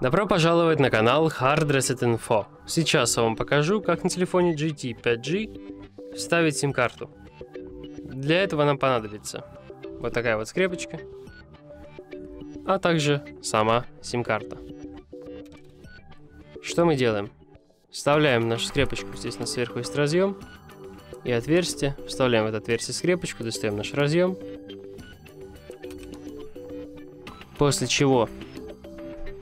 Добро пожаловать на канал Hard Reset Info. Сейчас я вам покажу, как на телефоне GT 5G вставить сим-карту. Для этого нам понадобится вот такая вот скрепочка, а также сама сим-карта. Что мы делаем? Вставляем нашу скрепочку, здесь на сверху есть разъем и отверстие. Вставляем в это отверстие скрепочку, достаем наш разъем. После чего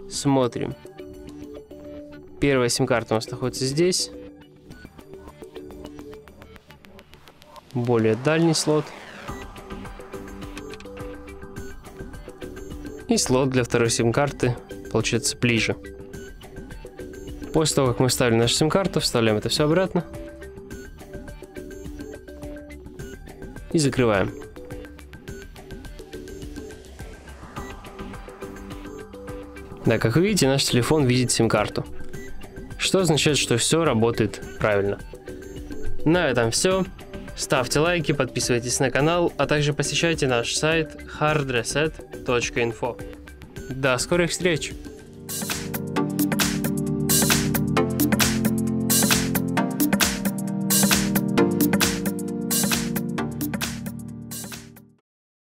Смотрим. Первая сим-карта у нас находится здесь. Более дальний слот. И слот для второй сим-карты получается ближе. После того, как мы вставили нашу сим-карту, вставляем это все обратно. И закрываем. Да, как вы видите, наш телефон видит сим-карту. Что означает, что все работает правильно. На этом все. Ставьте лайки, подписывайтесь на канал, а также посещайте наш сайт hardreset.info. До скорых встреч!